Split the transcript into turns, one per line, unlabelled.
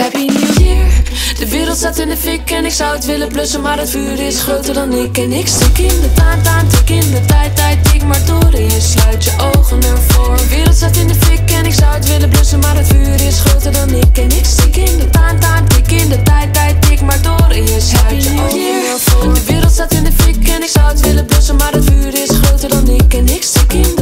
Happy New Year De wereld staat in de fik en ik zou het willen blussen Maar het vuur is groter dan ik. En ik stik in de taan, taan, tik in de tijd, tijd Tik maar door. En je sluit je ogen ervoor. De wereld staat in de fik en ik zou het willen blussen Maar het vuur is groter dan ik. En ik stik in de taan, taan, tik in de tijd, tijd Tik maar door. En je sluit je ogen ervoor. De wereld staat in de fik en ik zou het willen blussen Maar het vuur is groter dan ik. En ik in de